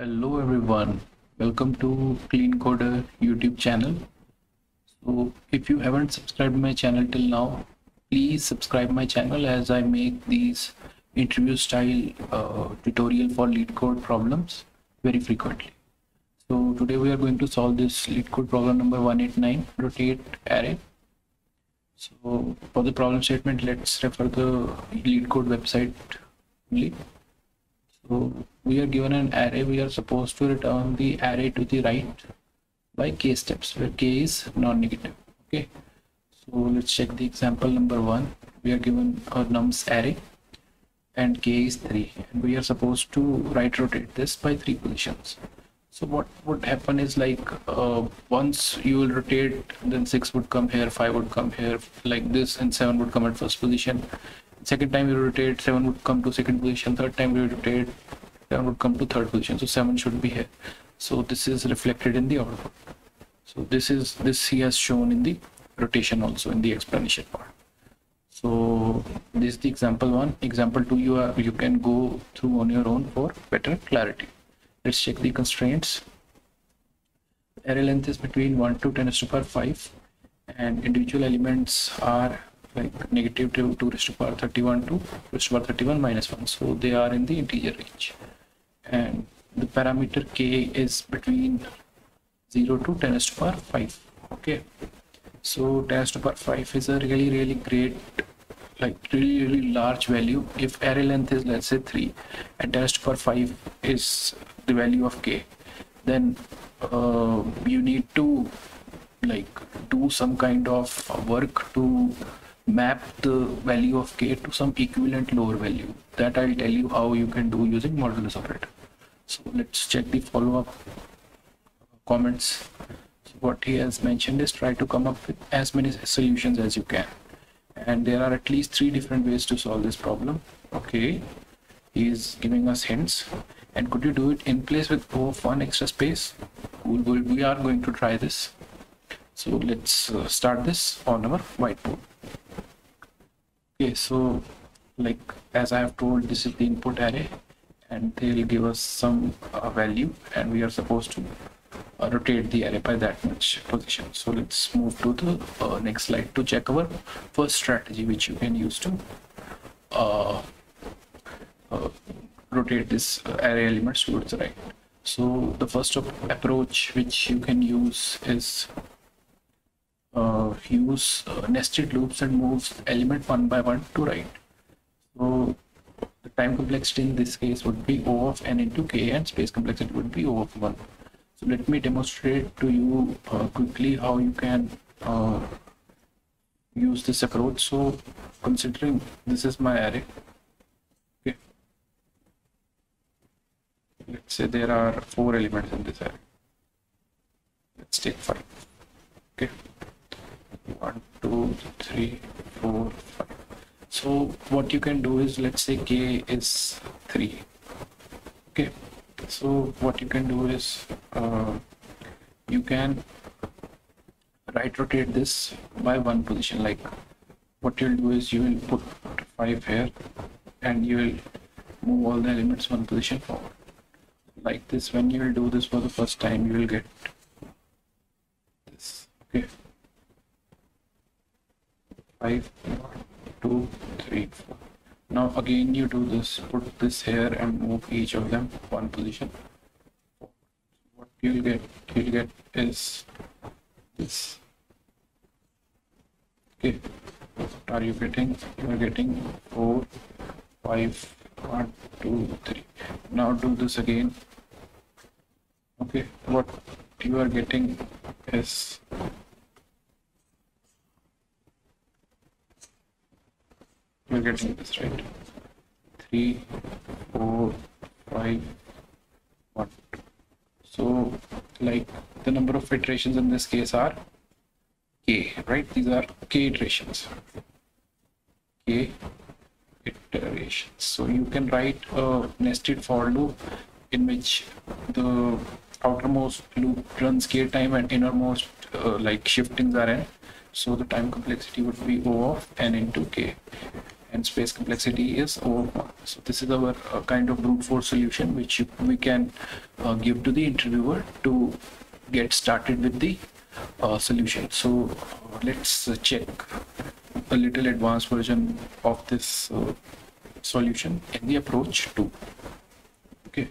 Hello everyone, welcome to Clean Coder YouTube channel. So if you haven't subscribed my channel till now, please subscribe my channel as I make these interview style uh, tutorial for LeetCode problems very frequently. So today we are going to solve this LeetCode problem number 189, rotate array. So for the problem statement, let's refer the LeetCode website only. So we are given an array, we are supposed to return the array to the right by k steps where k is non-negative. Okay. So let's check the example number one. We are given a nums array and k is 3 and we are supposed to right rotate this by three positions. So what would happen is like uh, once you will rotate then 6 would come here, 5 would come here like this and 7 would come at first position second time you rotate 7 would come to second position third time you rotate 7 would come to third position. So 7 should be here. So this is reflected in the output so this is this he has shown in the rotation also in the explanation part. So this is the example one. Example two you are you can go through on your own for better clarity. Let's check the constraints. Array length is between 1 to 10 to power 5 and individual elements are like negative 2 to raised to power 31 to raised to power 31 minus 1 so they are in the integer range. And the parameter k is between 0 to 10 to power 5 okay. So 10 to power 5 is a really really great like really really large value. If array length is let's say 3 and 10 to power 5 is the value of k then uh, you need to like do some kind of work to map the value of k to some equivalent lower value. That i'll tell you how you can do using modulus operator. So let's check the follow-up comments. So what he has mentioned is try to come up with as many solutions as you can. And there are at least three different ways to solve this problem. Okay he is giving us hints. And could you do it in place with O of one extra space? We are going to try this. So let's uh, start this on our whiteboard okay so like as i have told this is the input array and they'll give us some uh, value and we are supposed to uh, rotate the array by that much position. So let's move to the uh, next slide to check our first strategy which you can use to uh, uh, rotate this uh, array elements towards the right. So the first approach which you can use is use uh, nested loops and moves element one by one to right. So the time complexity in this case would be O of n into k and space complexity would be O of 1. So let me demonstrate to you uh, quickly how you can uh, use this approach. So considering this is my array, okay. Let's say there are four elements in this array. Let's take five. Okay two three four five. So what you can do is let's say k is 3 okay? So what you can do is uh, you can right rotate this by one position. Like what you'll do is you will put 5 here and you will move all the elements one position forward. Like this when you will do this for the first time you will get this. Okay five two three four. Now again you do this put this here and move each of them one position. What you'll get you'll get is this. Okay. What are you getting you are getting four five one two three. Now do this again. Okay. What you are getting is we're getting this right. Three four five one. So like the number of iterations in this case are k right? These are k iterations. K iterations. So you can write a nested for loop in which the outermost loop runs k time and innermost uh, like shiftings are n so the time complexity would be o of n into k and space complexity is O 1. So this is our uh, kind of brute force solution which we can uh, give to the interviewer to get started with the uh, solution. So uh, let's check a little advanced version of this uh, solution in the approach 2. Okay,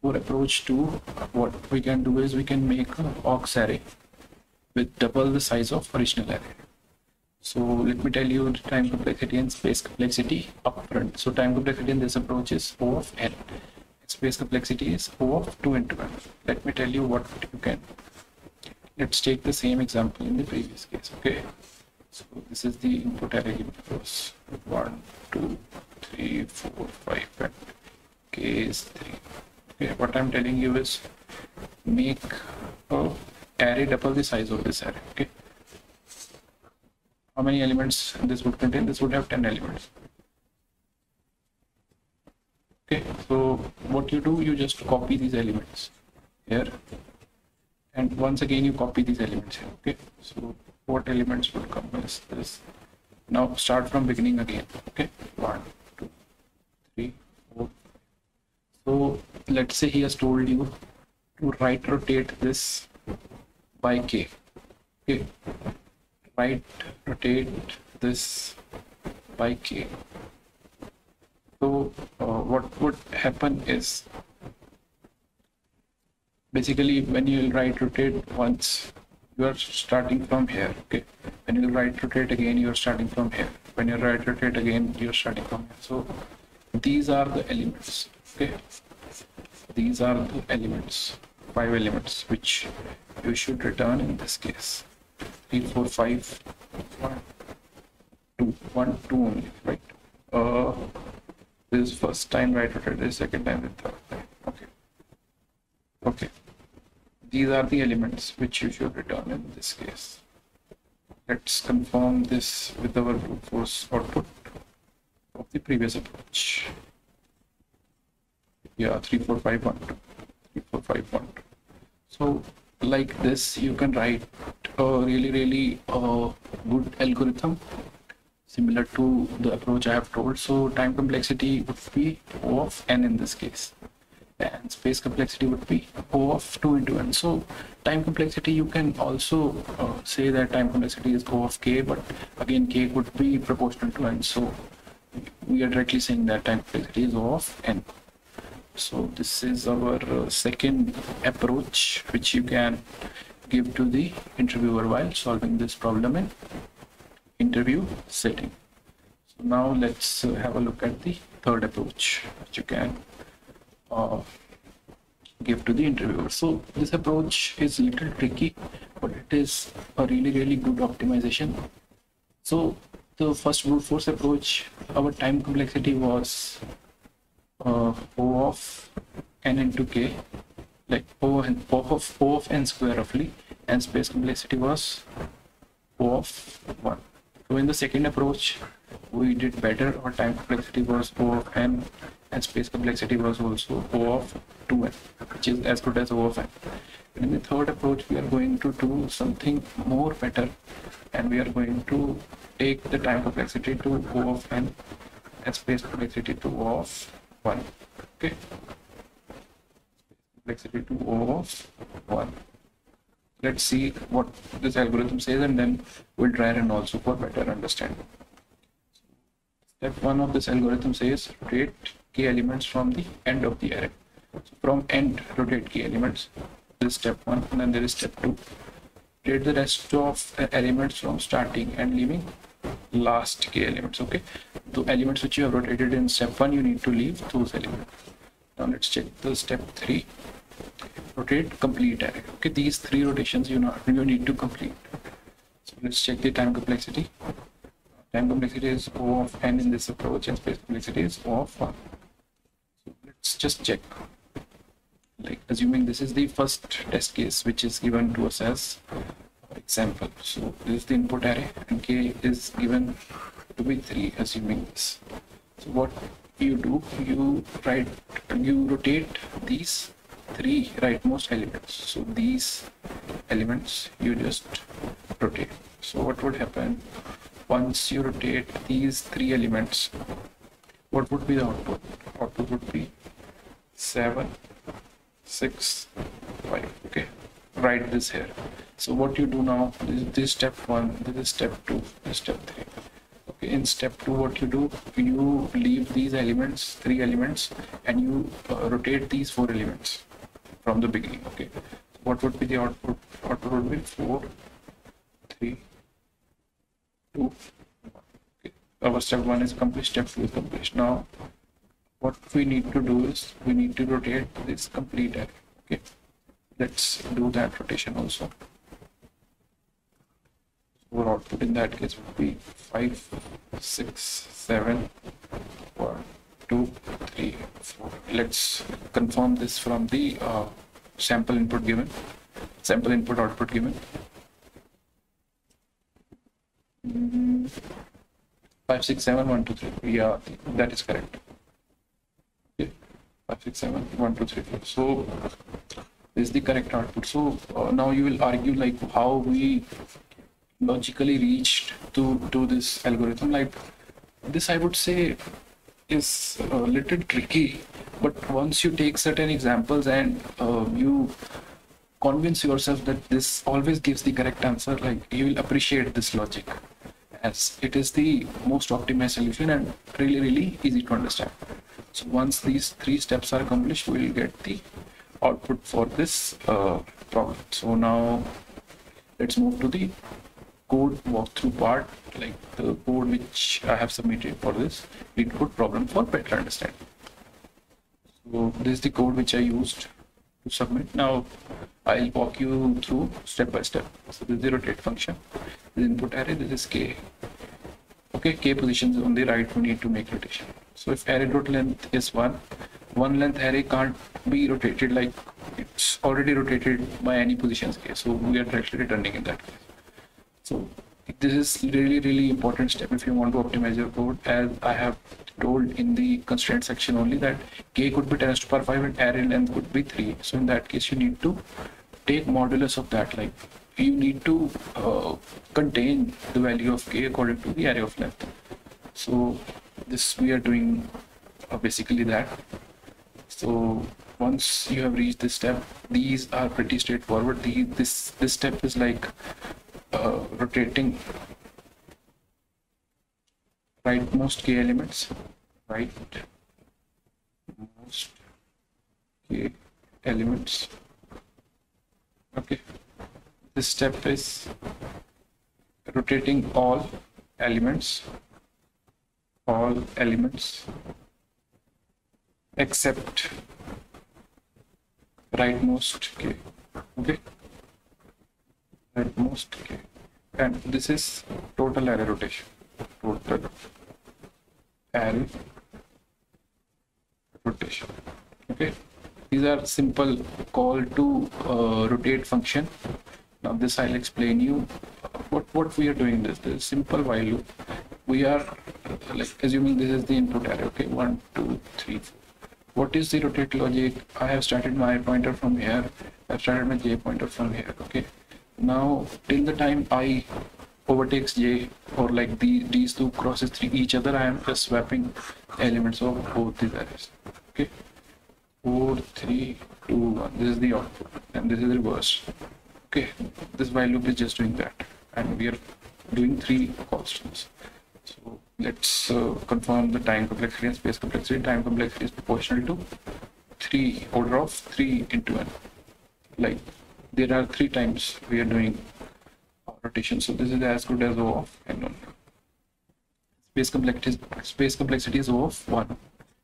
for approach 2, what we can do is we can make a aux array with double the size of original array. So let me tell you the time complexity and space complexity upfront. So time complexity in this approach is O of n. Space complexity is O of 2 into n. Let me tell you what you can. Let's take the same example in the previous case. Okay. So this is the input array given to us. 1, 2, 3, 4, 5 and k is 3. Okay. What I'm telling you is make a array double the size of this array. Okay how many elements this would contain? This would have 10 elements. Okay so what you do you just copy these elements here. And once again you copy these elements here okay? So what elements would come as this. Now start from beginning again okay? One two three four. So let's say he has told you to right rotate this by k okay right rotate this by k. So uh, what would happen is basically when you right rotate once you are starting from here okay? When you right rotate again you are starting from here. When you right rotate again you're starting from here. So these are the elements okay? These are the elements five elements which you should return in this case three, four, five, one, two, one, two only, right? Uh, this is first time right rotated, this second time, the third time. Okay. Okay. These are the elements which you should return in this case. Let's confirm this with our brute force output of the previous approach. Yeah, three, four, five, one, two. Three, four, five, one, two. So like this, you can write a really, really uh, good algorithm similar to the approach I have told. So time complexity would be O of n in this case. And space complexity would be O of 2 into n. So time complexity, you can also uh, say that time complexity is O of k, but again, k would be proportional to n. So we are directly saying that time complexity is O of n. So this is our uh, second approach which you can give to the interviewer while solving this problem in interview setting. So now let's uh, have a look at the third approach which you can uh, give to the interviewer. So this approach is a little tricky, but it is a really, really good optimization. So the first brute force approach, our time complexity was uh, O of n into k, like O, and, o of O of n square roughly, and space complexity was O of 1. So in the second approach, we did better. Our time complexity was O of n, and space complexity was also O of 2n, which is as good as O of n. In the third approach, we are going to do something more better, and we are going to take the time complexity to O of n and space complexity to O of 1 okay complexity to O of 1 let's see what this algorithm says and then we'll try and also for better understanding. Step 1 of this algorithm says rotate key elements from the end of the array. So from end rotate key elements. This is step 1 and then there is step 2 rotate the rest of elements from starting and leaving last k elements okay? The elements which you have rotated in step 1 you need to leave those elements now let's check the step 3 rotate complete array. Okay these three rotations you know you need to complete. So let's check the time complexity. Time complexity is O of n in this approach and space complexity is O of 1 so let's just check. Like assuming this is the first test case which is given to us as example. So this is the input array and k is given to be 3 assuming this. So what you do you write you rotate these three rightmost elements. So these elements you just rotate. So what would happen? Once you rotate these three elements what would be the output? Output would be 7 6 5 okay write this here. So what you do now is this step one this is step two this step three. okay in step two what you do you leave these elements three elements and you uh, rotate these four elements from the beginning okay? What would be the output output would be four three two okay? Our step one is complete step two is complete. Now what we need to do is we need to rotate this complete array okay? Let's do that rotation also output in that case would be 5 6 7 1 2 3 4 let's confirm this from the uh, sample input given sample input output given. Mm, 5 6 7 1 2 3 yeah that is correct. Okay 5 6 7 1 2 3 4 so this is the correct output. So uh, now you will argue like how we logically reached to do this algorithm like this i would say is a little tricky but once you take certain examples and uh, you convince yourself that this always gives the correct answer like you will appreciate this logic as it is the most optimized solution and really really easy to understand. So once these three steps are accomplished we will get the output for this uh, problem. So now let's move to the code walkthrough part, like the code which I have submitted for this input problem for better understanding. So this is the code which I used to submit. Now I'll walk you through step by step. So this is the rotate function, the input array, this is k. Okay, k positions on the right we need to make rotation. So if array dot length is one, one length array can't be rotated like it's already rotated by any positions k. So we are directly returning in that case. So this is really, really important step if you want to optimize your code as I have told in the constraint section only that k could be 10 to power 5 and array length could be 3. So in that case you need to take modulus of that like you need to uh, contain the value of k according to the array of length. So this we are doing uh, basically that. So once you have reached this step, these are pretty straightforward. The, this this step is like uh, rotating rightmost k elements right most k elements. Okay. This step is rotating all elements all elements except rightmost k. Okay rightmost k and this is total array rotation total array rotation. Okay? These are simple call to uh, rotate function. Now this i'll explain you what what we are doing this this simple while loop. We are like assuming this is the input array okay? One two three four. What is the rotate logic? I have started my pointer from here. I've started my j pointer from here okay now till the time i overtakes j or like the these two crosses three each other i am just swapping elements of both these arrays okay? Four three two one. This is the output and this is reverse. Okay? This while loop is just doing that and we are doing three constants. So let's uh, confirm the time complexity and space complexity. Time complexity is proportional to three order of three into n. Like there are three times we are doing rotation so this is as good as o of n1 space complexity space complexity is o of 1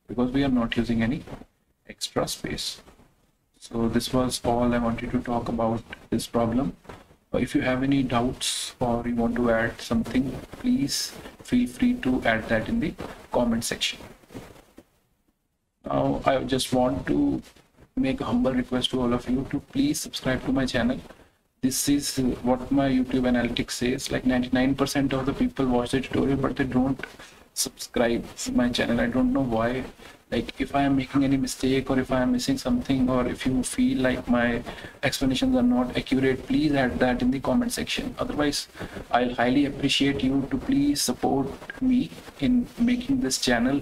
because we are not using any extra space. So this was all i wanted to talk about this problem. Uh, if you have any doubts or you want to add something please feel free to add that in the comment section. Now i just want to make a humble request to all of you to please subscribe to my channel. This is what my youtube analytics says like 99% of the people watch the tutorial but they don't subscribe to my channel. I don't know why. Like if i am making any mistake or if i am missing something or if you feel like my explanations are not accurate please add that in the comment section. Otherwise i'll highly appreciate you to please support me in making this channel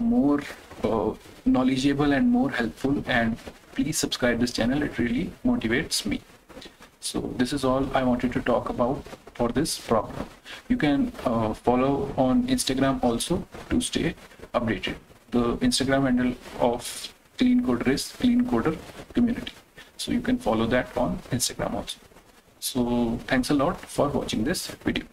more uh, knowledgeable and more helpful and please subscribe this channel it really motivates me so this is all i wanted to talk about for this problem you can uh, follow on instagram also to stay updated the Instagram handle of Clean Coder is Clean Coder Community. So you can follow that on Instagram also. So thanks a lot for watching this video.